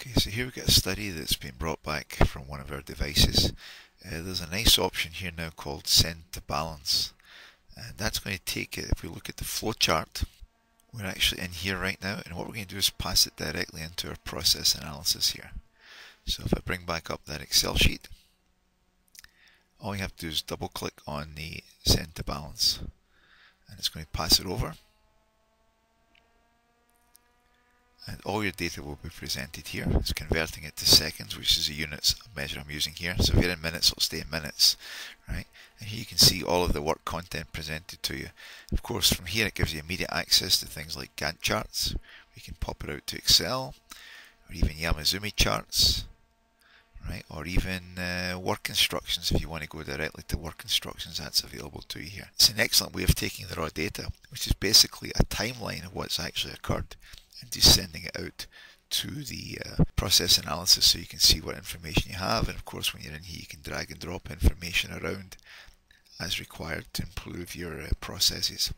Okay, so here we've got a study that's been brought back from one of our devices. Uh, there's a nice option here now called send to balance. And that's going to take it, if we look at the flowchart, we're actually in here right now and what we're going to do is pass it directly into our process analysis here. So if I bring back up that Excel sheet, all you have to do is double click on the send to balance and it's going to pass it over and all your data will be presented here. It's converting it to seconds, which is the units of measure I'm using here. So if you're in minutes, it'll stay in minutes, right? And here you can see all of the work content presented to you. Of course, from here it gives you immediate access to things like Gantt charts. You can pop it out to Excel, or even Yamazumi charts, right? Or even uh, work instructions if you want to go directly to work instructions, that's available to you here. It's an excellent way of taking the raw data, which is basically a timeline of what's actually occurred and just sending it out to the uh, process analysis so you can see what information you have and of course when you're in here you can drag and drop information around as required to improve your uh, processes.